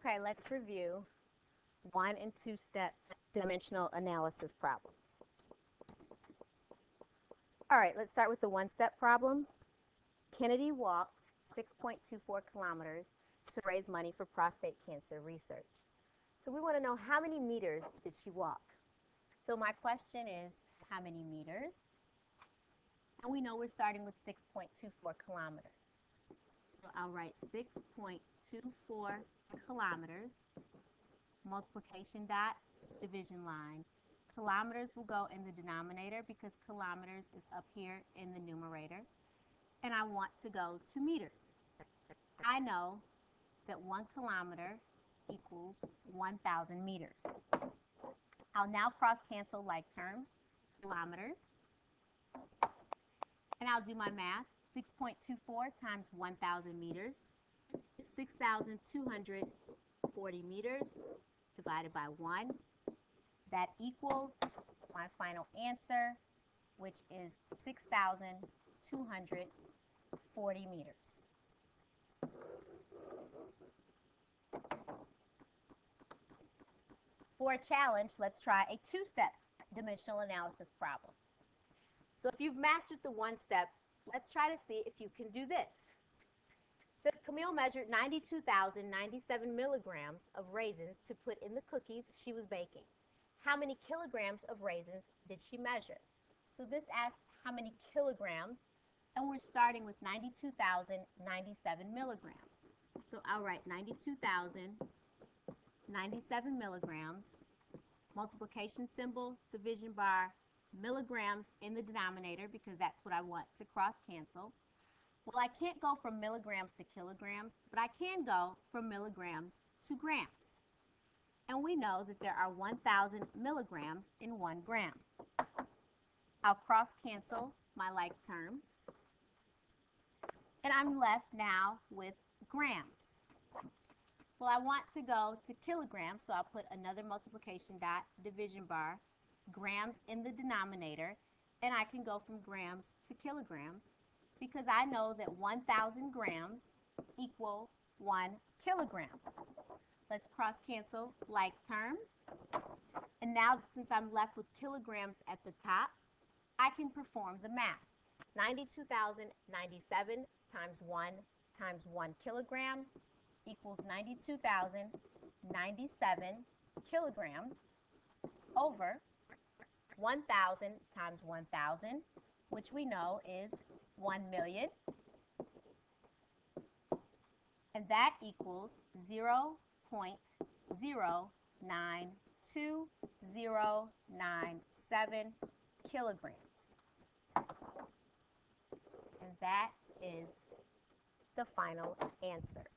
Okay, let's review one and two step dimensional analysis problems. All right, let's start with the one step problem. Kennedy walked 6.24 kilometers to raise money for prostate cancer research. So we want to know how many meters did she walk? So my question is how many meters? And we know we're starting with 6.24 kilometers. So I'll write 6.24 kilometers, multiplication dot, division line. Kilometers will go in the denominator because kilometers is up here in the numerator. And I want to go to meters. I know that one kilometer equals 1,000 meters. I'll now cross cancel like terms, kilometers, and I'll do my math. 6.24 times 1,000 meters 6,240 meters divided by 1. That equals my final answer, which is 6,240 meters. For a challenge, let's try a two-step dimensional analysis problem. So if you've mastered the one step, let's try to see if you can do this. Says Camille measured 92,097 milligrams of raisins to put in the cookies she was baking. How many kilograms of raisins did she measure? So this asks how many kilograms, and we're starting with 92,097 milligrams. So I'll write 92,097 milligrams, multiplication symbol, division bar, milligrams in the denominator because that's what I want to cross cancel. Well, I can't go from milligrams to kilograms, but I can go from milligrams to grams. And we know that there are 1,000 milligrams in one gram. I'll cross cancel my like terms. And I'm left now with grams. Well, I want to go to kilograms, so I'll put another multiplication dot, division bar, grams in the denominator, and I can go from grams to kilograms because I know that 1,000 grams equals 1 kilogram. Let's cross cancel like terms. And now since I'm left with kilograms at the top, I can perform the math. 92,097 times 1 times 1 kilogram equals 92,097 kilograms over 1,000 times 1,000, which we know is 1 million. And that equals 0 0.0920097 kilograms. And that is the final answer.